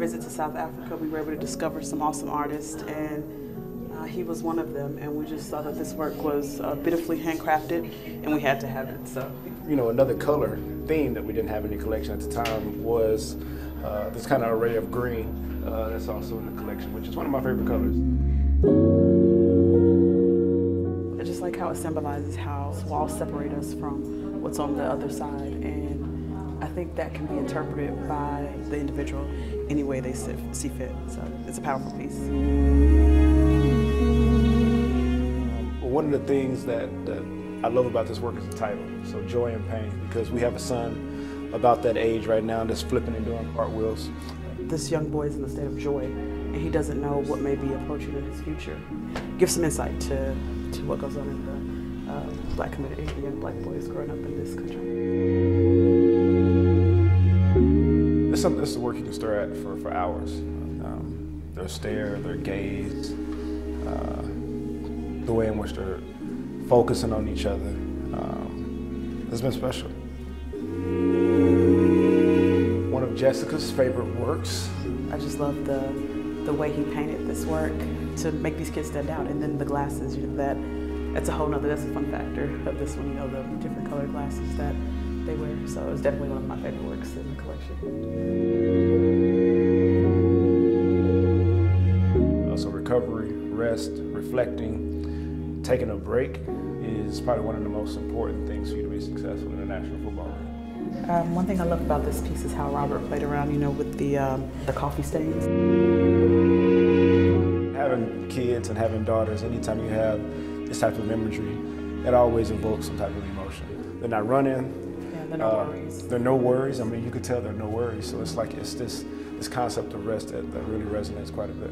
visit to South Africa, we were able to discover some awesome artists, and uh, he was one of them. And we just saw that this work was uh, beautifully handcrafted, and we had to have it. So, you know, another color theme that we didn't have in the collection at the time was uh, this kind of array of green uh, that's also in the collection, which is one of my favorite colors. I just like how it symbolizes how walls separate us from what's on the other side, and I think that can be interpreted by the individual any way they see fit. So it's a powerful piece. One of the things that, that I love about this work is the title, so Joy and Pain, because we have a son about that age right now that's flipping and doing cartwheels. This young boy is in a state of joy, and he doesn't know what may be approaching in his future. Give some insight to, to what goes on in the uh, black community, the young black boys growing up in this country. It's something that's the work you can stare at for, for hours. Um, their stare, their gaze, uh, the way in which they're focusing on each other. Um, it's been special. One of Jessica's favorite works. I just love the the way he painted this work to make these kids stand out, and then the glasses. You know that that's a whole nother. That's a fun factor of this one. You know the different colored glasses that they wear. So it was definitely one of my favorite works in the collection. So recovery, rest, reflecting, taking a break is probably one of the most important things for you to be successful in the National Football League. Um, one thing I love about this piece is how Robert played around, you know, with the um, the coffee stains. Having kids and having daughters, anytime you have this type of imagery, it always evokes some type of emotion. They're not running, there are no uh, worries. There are no worries. I mean, you could tell there are no worries. So it's like it's this this concept of rest that, that really resonates quite a bit.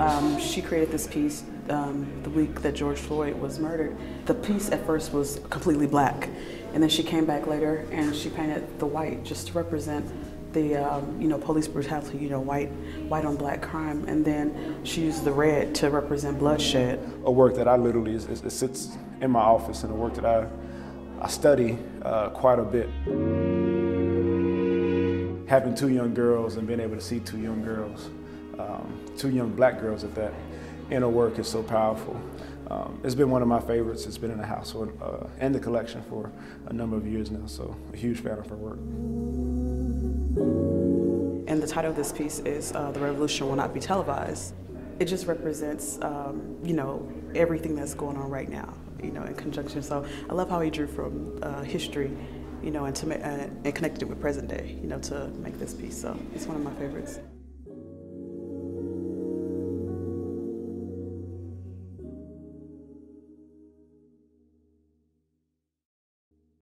Um, she created this piece um, the week that George Floyd was murdered. The piece at first was completely black, and then she came back later and she painted the white just to represent the um, you know police brutality, you know white white on black crime, and then she used the red to represent bloodshed. A work that I literally is, is, it sits in my office, and a work that I I study uh, quite a bit. Having two young girls and being able to see two young girls, um, two young black girls at that, in a work is so powerful. Um, it's been one of my favorites. It's been in the house uh, and the collection for a number of years now, so a huge fan of her work. And the title of this piece is uh, The Revolution Will Not Be Televised. It just represents, um, you know, everything that's going on right now, you know, in conjunction. So I love how he drew from uh, history, you know, and, to, uh, and connected it with present day, you know, to make this piece. So it's one of my favorites.